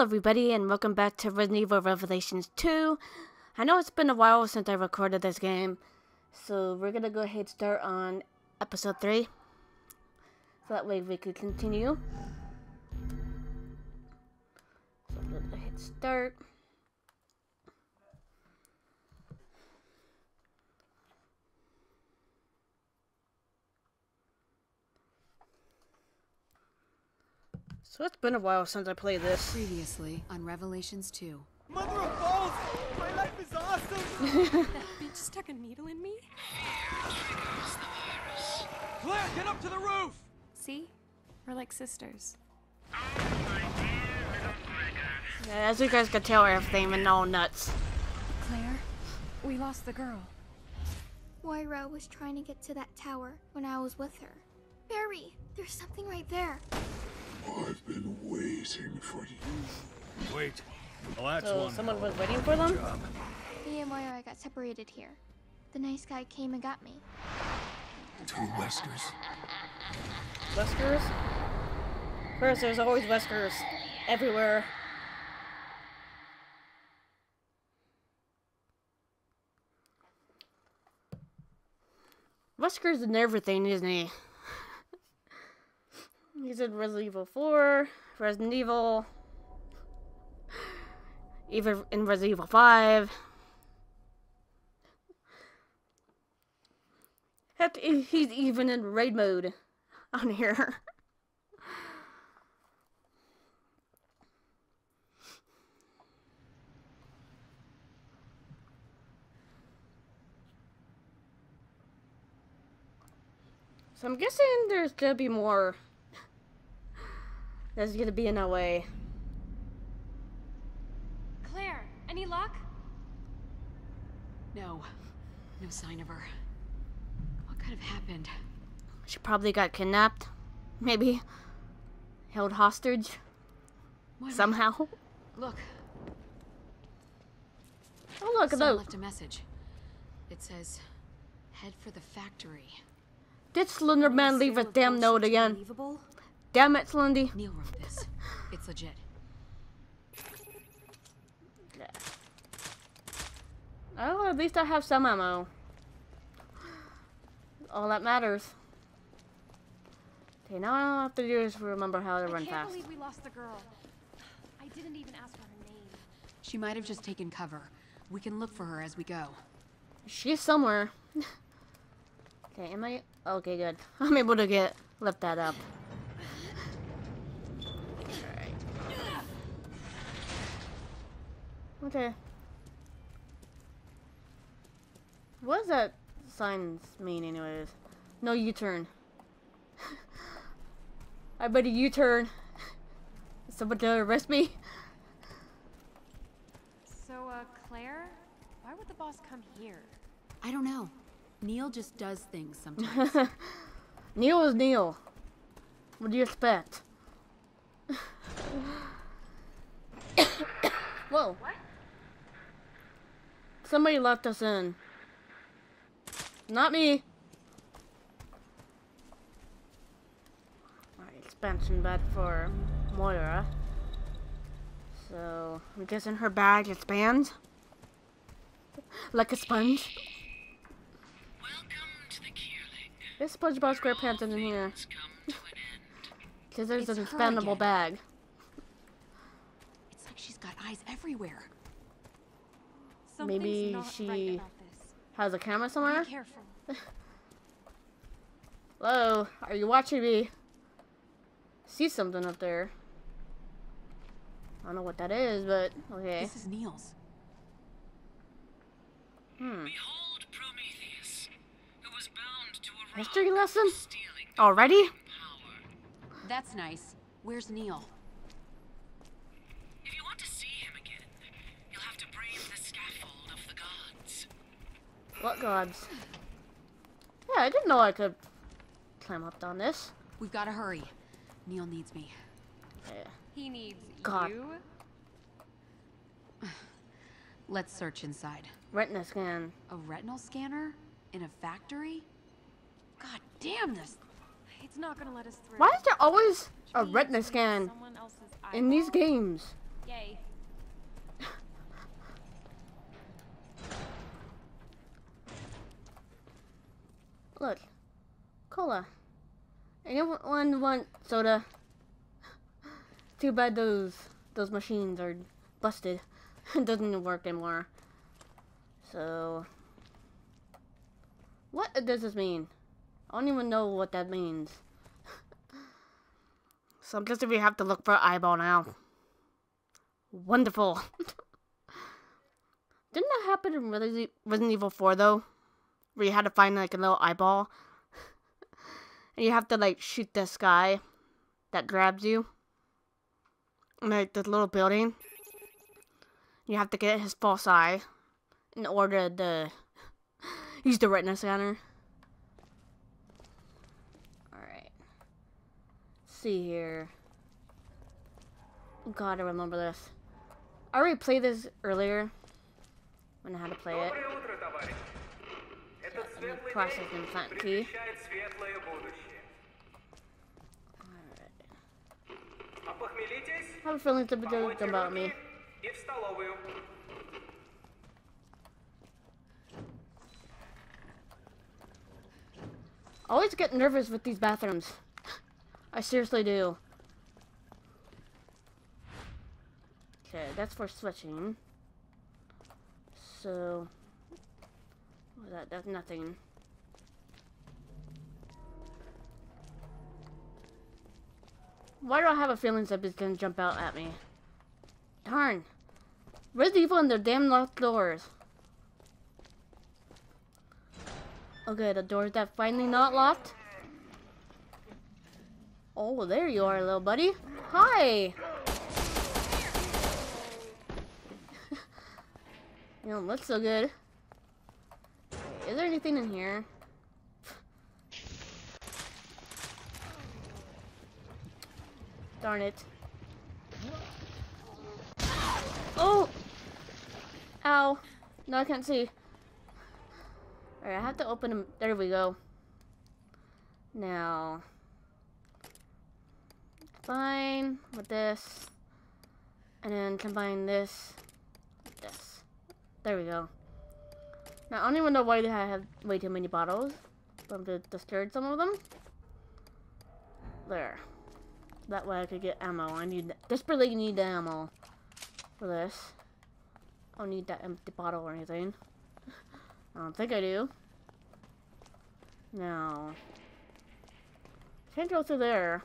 Hello everybody and welcome back to Resident Evil Revelations 2. I know it's been a while since I recorded this game, so we're gonna go ahead and start on episode 3. So that way we could continue. So I'm gonna start. So it's been a while since I played this. Previously on Revelations 2. Mother of balls! My life is awesome! That bitch stuck a needle in me? Claire, get up to the roof! See? We're like sisters. Yeah, as you guys can tell, everything went all nuts. Claire, we lost the girl. Moira was trying to get to that tower when I was with her. Barry, there's something right there. I've been waiting for you. Wait. Well, that's So one. someone was waiting for them? Me and Moira got separated here. The nice guy came and got me. Two Weskers? Weskers? First, there's always Weskers. Everywhere. Wesker's in everything, isn't he? He's in Resident Evil 4, Resident Evil, even in Resident Evil 5. Heck, he's even in raid mode on here. So I'm guessing there's gonna be more. There's gonna be in a way. Claire, any luck? No. No sign of her. What could have happened? She probably got kidnapped. Maybe. Held hostage. What? Somehow. Look, Oh, look, a someone left a message. It says, head for the factory. Did Slender Man leave a damn note again? Believable? Damn it, Slendy. Neil wrote this. It's legit. Oh, at least I have some ammo. All that matters. Okay, now all I have to do is remember how to run I run can't fast. believe we lost the girl. I didn't even ask her her name. She might have just taken cover. We can look for her as we go. She's somewhere. okay, am I? Okay, good. I'm able to get lift that up. Okay. What does that sign mean, anyways? No U-turn. I better U-turn. Somebody arrest me? So, uh, Claire? Why would the boss come here? I don't know. Neil just does things sometimes. Neil is Neil. What do you expect? Whoa. Somebody left us in. Not me. Alright, expansion bed for Moira. So, I'm guessing her bag expands. Like a sponge. There's SpongeBob SquarePants in here. Because there's It's an her expandable again. bag. it's like she's got eyes everywhere. Something's Maybe not right she- Has a camera somewhere? Be careful. Hello, are you watching me? See something up there. I don't know what that is, but okay. This is Neil's. Hmm. Behold Prometheus, who was bound to a History lesson? Already? power. That's nice. Where's Neil? What gods? Yeah, I didn't know I could climb up on this. We've got to hurry. Neil needs me. Yeah. He needs God. you. Let's search inside. Retina scan. A retinal scanner? In a factory? God damn this! It's not gonna let us through. Why is there always a Maybe retina scan in these games? Yay. Look. Cola. Anyone want soda? Too bad those those machines are busted. it doesn't work anymore. So what does this mean? I don't even know what that means. so I guess we have to look for eyeball now. Wonderful. Didn't that happen in Resi- Resident Evil 4 though? Where you had to find like a little eyeball. and you have to like shoot this guy that grabs you. In like this little building. You have to get his false eye in order to use the retina scanner. Alright. See here. God, I remember this. I already played this earlier when I had to play it process in plant two. I have a feeling it's a bit about me. I always get nervous with these bathrooms. I seriously do. Okay, that's for switching. So that? That's nothing. Why do I have a feeling something's gonna jump out at me? Darn. Where's the Evil in their damn locked doors. Okay, the door's that finally not locked. Oh, there you are, little buddy. Hi. you don't look so good. Is there anything in here? Darn it. Oh! Ow. No, I can't see. Alright, I have to open them. There we go. Now, combine with this, and then combine this with this. There we go. Now, I don't even know why I have way too many bottles, but I'm going to discard some of them. There. That way I could get ammo. I need desperately need the ammo for this. I don't need that empty bottle or anything. I don't think I do. No. Can't go through there.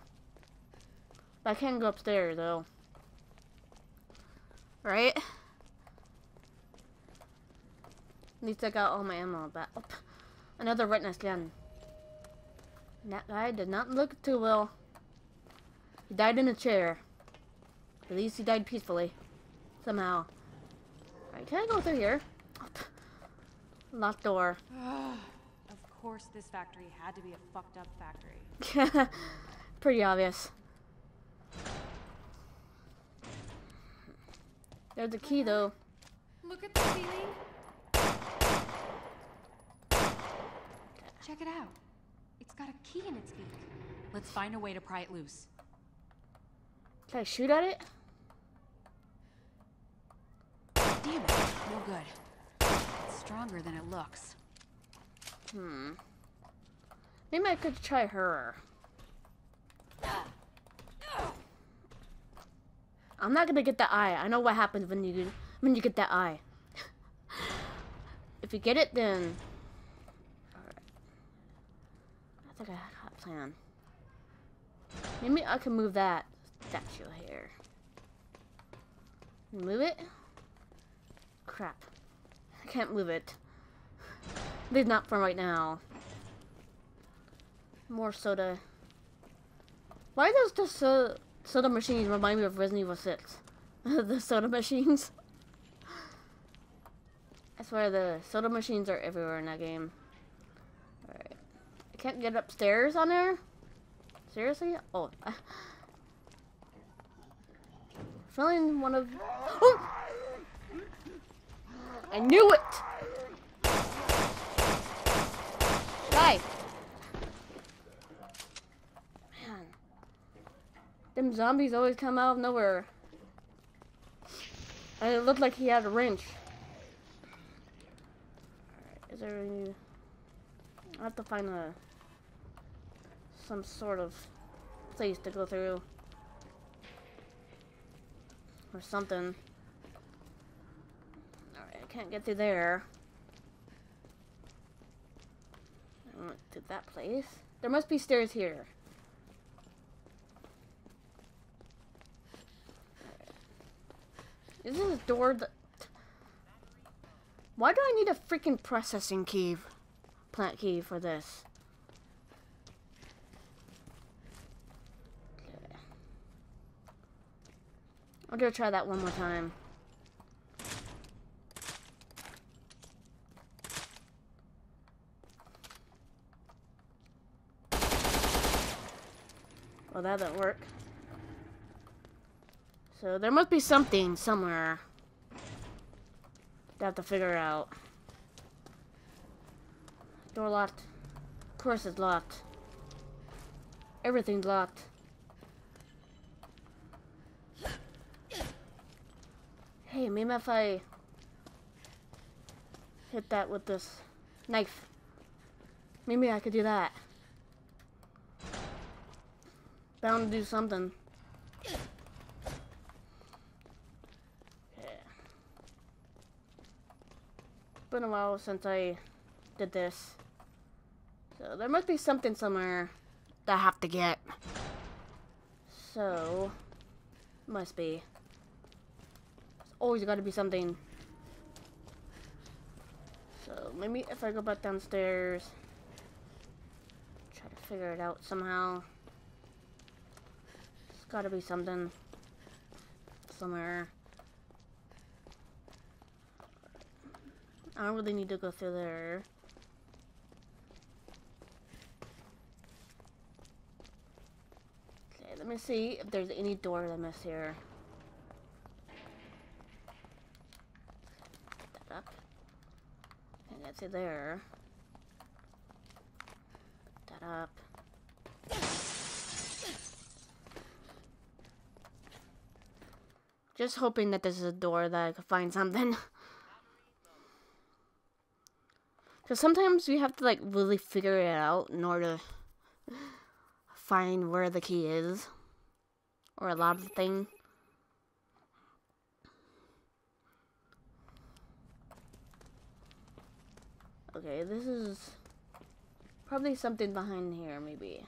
I can go upstairs, though. Right? At least I got all my ammo back. Oh, another witness gun. That guy did not look too well. He died in a chair. At least he died peacefully. Somehow. Alright, can I go through here? Oh, locked door. Of course, this factory had to be a fucked up factory. Pretty obvious. There's a key though. Look at the ceiling. Check it out. It's got a key in its beak. Let's find a way to pry it loose. Can I shoot at it? Damn it, no good. It's stronger than it looks. Hmm. Maybe I could try her. I'm not gonna get the eye. I know what happens when you when you get that eye. if you get it, then. Alright. I got a plan. Maybe I can move that statue here. Move it? Crap. I can't move it. At least not for right now. More soda. Why does the so soda machines remind me of Resident Evil 6? the soda machines. I swear the soda machines are everywhere in that game. I can't get upstairs on there? Seriously? Oh. Feeling one of... Oh! I knew it! Die! Man. Them zombies always come out of nowhere. And it looked like he had a wrench. Alright, is there any... I have to find a... Some sort of place to go through. Or something. Alright, I can't get through there. I went to that place. There must be stairs here. Is this door that... Why do I need a freaking processing key, plant key for this? I'll go try that one more time. Well, that didn't work. So there must be something somewhere. I have to figure out. Door locked. Of course it's locked. Everything's locked. Hey, maybe if I hit that with this knife, maybe I could do that. Bound to do something. been a while since I did this. So there must be something somewhere that I have to get. So, must be. Always got to be something. So maybe if I go back downstairs, try to figure it out somehow. There's got to be something somewhere. I don't really need to go through there. Okay, let me see if there's any door I miss here. Put that up. And that's there. Put that up. Just hoping that this is a door that I could find something. Because sometimes you have to like really figure it out in order to find where the key is. Or a lot of the thing. Okay, this is probably something behind here, maybe.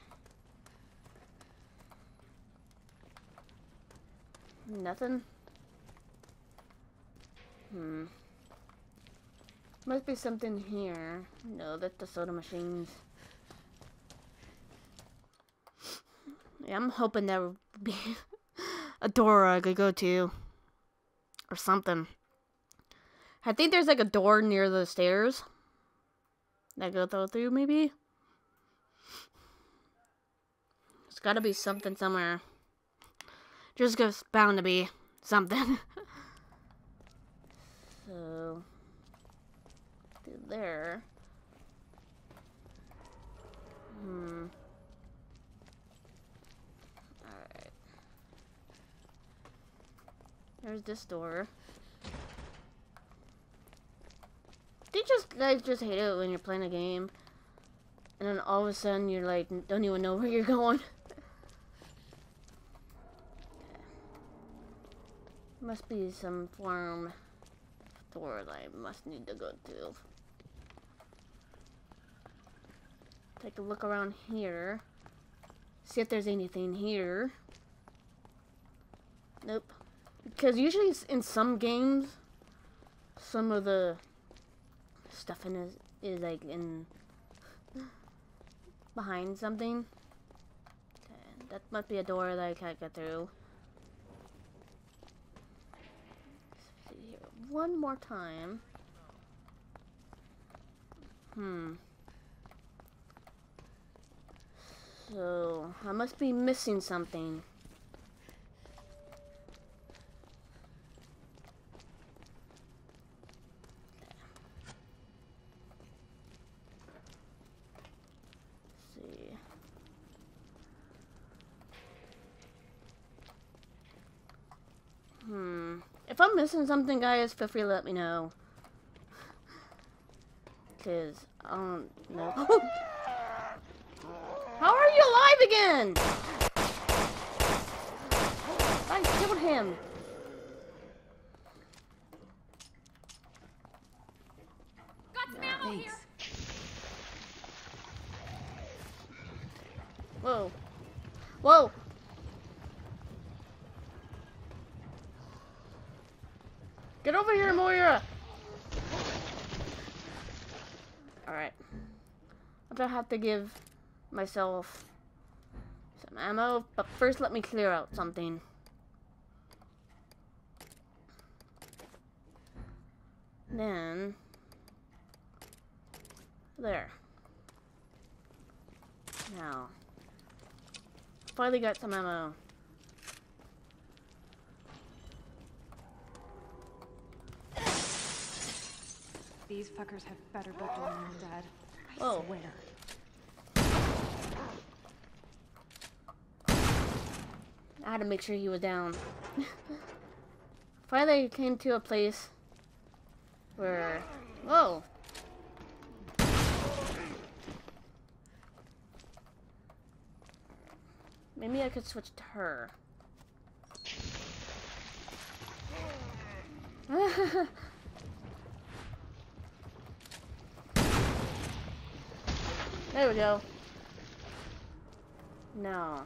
Nothing? Hmm. Must be something here. No, that's the soda machines. Yeah, I'm hoping there will be a door I could go to. Or something. I think there's like a door near the stairs. That go through, maybe? There's gotta be something somewhere. Just bound to be something. so there. Hmm. Alright. There's this door. Just guys just hate it when you're playing a game and then all of a sudden you're like don't even know where you're going. Must be some form door that I must need to go to. Take a look around here. See if there's anything here. Nope. Because usually in some games, some of the stuff in is, is like in behind something. Okay, that might be a door that I can't get through. One more time. Hmm. So, I must be missing something. see. Hmm. If If I'm missing something, guys, feel free to let me know. Cause I don't know. How are you alive again? I killed him. Thanks. Whoa. Whoa. Get over here, Moira. Alright. I'm gonna have to give myself some ammo, but first let me clear out something. Then... There. Now. Finally got some ammo. These fuckers have better be doing than dead. I oh. swear. I had to make sure he was down. Finally came to a place where... Whoa! Maybe I could switch to her. there we go. No.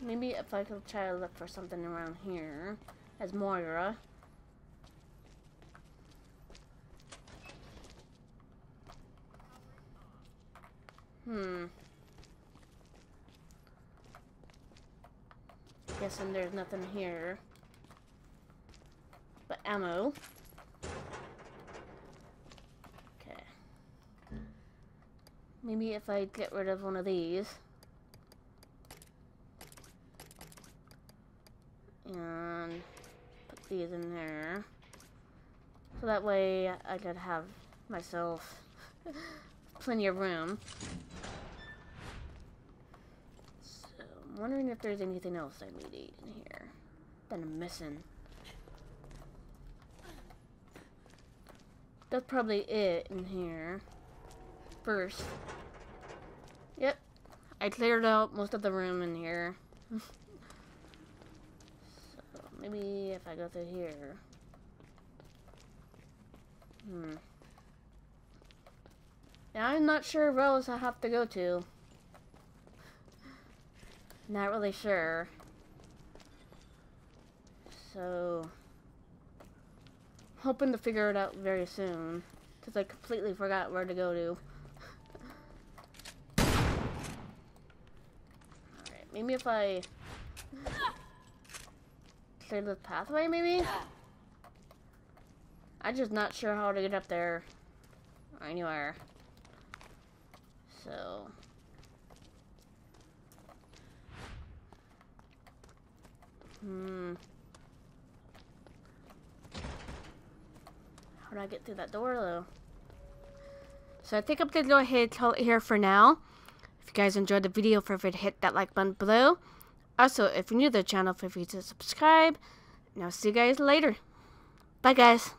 Maybe if I could try to look for something around here as Moira. Hmm. Guessing there's nothing here. But ammo. Maybe if I get rid of one of these. and put these in there. So that way I could have myself plenty of room. So I'm wondering if there's anything else I need in here that I'm missing. That's probably it in here. First. Yep. I cleared out most of the room in here. so, Maybe if I go through here. Hmm. Yeah, I'm not sure where else I have to go to. Not really sure. So, hoping to figure it out very soon. Because I completely forgot where to go to. Alright, maybe if I clear the pathway, maybe? I'm just not sure how to get up there anywhere. So... Hmm. How do I get through that door, though? So I think I'm gonna go ahead and call it here for now. Guys enjoyed the video, feel free to hit that like button below. Also, if you're new to the channel, feel free to subscribe. And I'll see you guys later. Bye, guys.